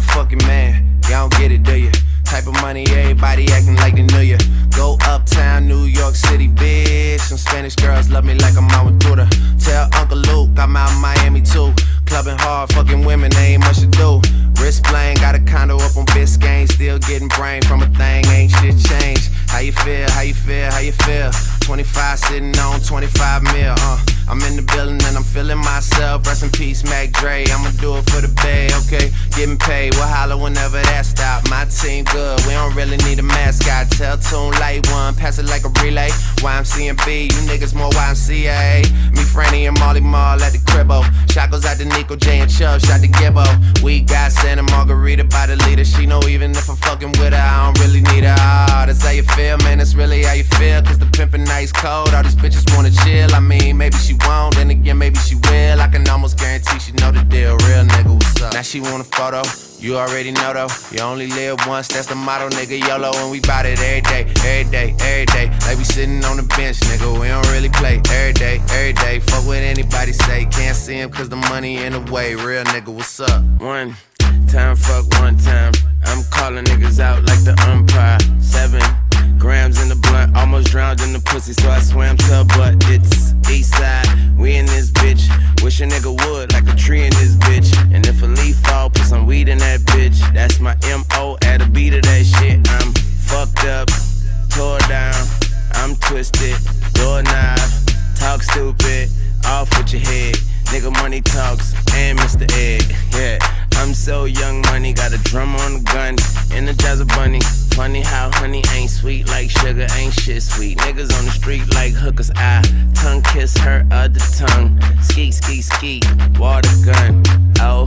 a fucking man. Y'all don't get it, do you? Type of money, everybody acting like they knew ya. Go uptown, New York City, bitch. Some Spanish girls love me like I'm out with. Tell Uncle Luke I'm out in Miami too. Clubbing hard, fucking women, ain't much to do. Wrist playing, got a condo up on Biscayne. Still getting brain from a thing, ain't shit changed. How you feel? How you feel? How you feel? 25 sitting on 25 mil, uh. I'm in the building and I'm feeling myself. Rest in peace, Mac Dre. I'ma do it for the bay, it like a relay. YMC you niggas more YMCA. Me, Franny, and Mally Mall at the cribbo. Shot goes out to Nico J and Chubb, shot to Gibbo. We got Santa Margherita by the leader. She know even if I'm fucking with her, I don't really need her. Oh, that's how you feel, man. That's really how you feel. Cause the pimpin' nice cold. All these bitches wanna chill. I mean, maybe she won't, then again, maybe she will. I can almost guarantee she know the deal. Real nigga? Now she want a photo. You already know though, you only live once, that's the motto, nigga. YOLO, and we bout it every day, every day, every day. Like we sitting on the bench, nigga. We don't really play every day, every day. Fuck what anybody say, can't see him cause the money in the way. Real nigga, what's up? One time, fuck one time. I'm calling niggas out like the umpire. Seven grams in the blunt, almost drowned in the pussy, so I swam to her butt. It's east side, we in this bitch. Wish a nigga would, like a tree in this That's my MO at a beat of that shit. I'm fucked up, tore down, I'm twisted, doorknob, talk stupid, off with your head. Nigga money talks and Mr. Egg, yeah. I'm so young money, got a drum on the gun, energize a bunny. Funny how honey ain't sweet like sugar, ain't shit sweet. Niggas on the street like hookers, I tongue kiss her other tongue. Ski, ski, ski, water gun. Oh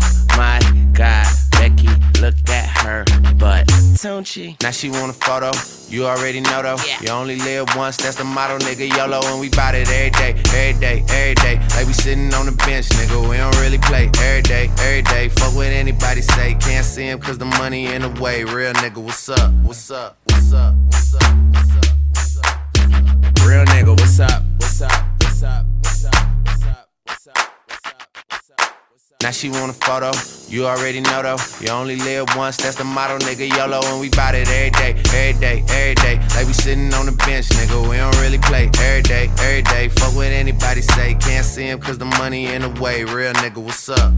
her butt. Don't she? Now she want a photo. You already know though. Yeah. You only live once, that's the motto, nigga. YOLO, and we bout it every day, every day, every day. Like we sitting on the bench, nigga. We don't really play every day, every day. Fuck what anybody say. Can't see him cause the money in the way. Real nigga, what's up? What's up? What's up? What's up? Now she want a photo. You already know though. You only live once, that's the motto, nigga. YOLO, and we bout it every day, every day, every day. Like we sitting on the bench, nigga. We don't really play every day, every day. Fuck what anybody say. Can't see him cause the money in the way. Real nigga, what's up?